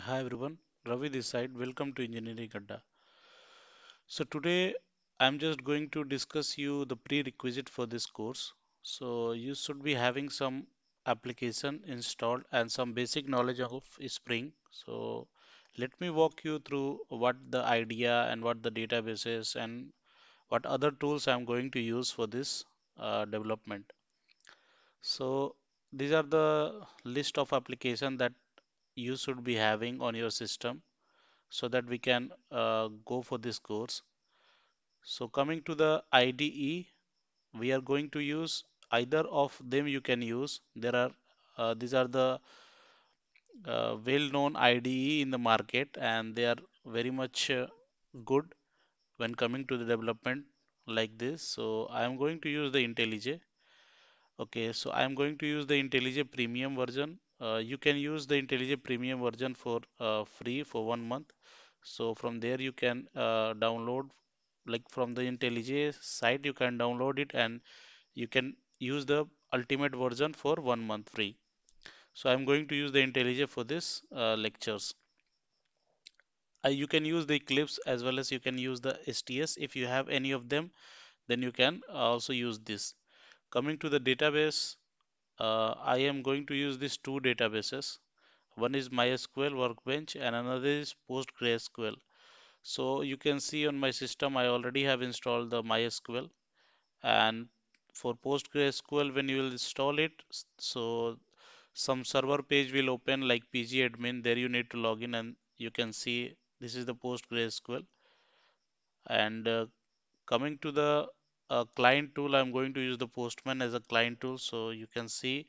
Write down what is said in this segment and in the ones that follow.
Hi everyone, Ravi this side. Welcome to Engineering Adda. So today I'm just going to discuss you the prerequisite for this course. So you should be having some application installed and some basic knowledge of Spring. So let me walk you through what the IDE and what the database is and what other tools I'm going to use for this uh, development. So these are the list of application that you should be having on your system so that we can uh, go for this course. So coming to the IDE, we are going to use either of them you can use. There are uh, these are the uh, well-known IDE in the market and they are very much uh, good when coming to the development like this. So I am going to use the IntelliJ. Okay, so I am going to use the IntelliJ Premium version. Uh, you can use the IntelliJ Premium version for uh, free for one month. So from there you can uh, download like from the IntelliJ site you can download it and you can use the ultimate version for one month free. So I'm going to use the IntelliJ for this uh, lectures. Uh, you can use the Eclipse as well as you can use the STS. If you have any of them, then you can also use this. Coming to the database, uh, I am going to use these two databases. One is MySQL Workbench and another is PostgreSQL. So you can see on my system, I already have installed the MySQL and for PostgreSQL, when you will install it, so some server page will open like pgadmin. There you need to log in and you can see this is the PostgreSQL. And uh, coming to the uh, client tool, I'm going to use the Postman as a client tool. So you can see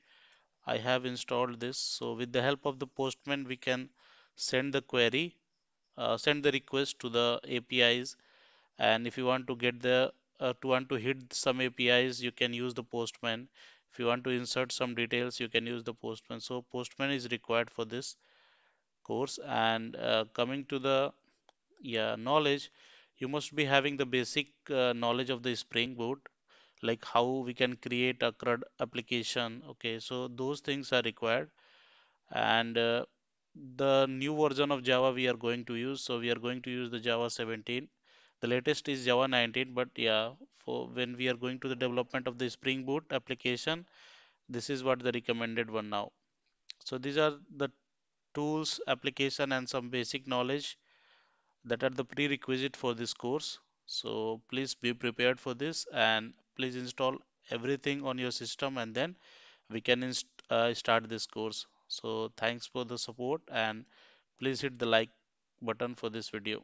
I have installed this. So with the help of the Postman, we can send the query, uh, send the request to the APIs and if you want to get the uh, to want to hit some APIs you can use the Postman if you want to insert some details you can use the Postman so Postman is required for this course and uh, coming to the yeah knowledge you must be having the basic uh, knowledge of the Spring Boot like how we can create a CRUD application okay? So those things are required. And uh, the new version of Java we are going to use so we are going to use the Java 17 the latest is Java 19 but yeah for when we are going to the development of the Spring Boot application this is what the recommended one now. So these are the tools application and some basic knowledge that are the prerequisite for this course. So please be prepared for this and please install everything on your system and then we can uh, start this course. So thanks for the support and please hit the like button for this video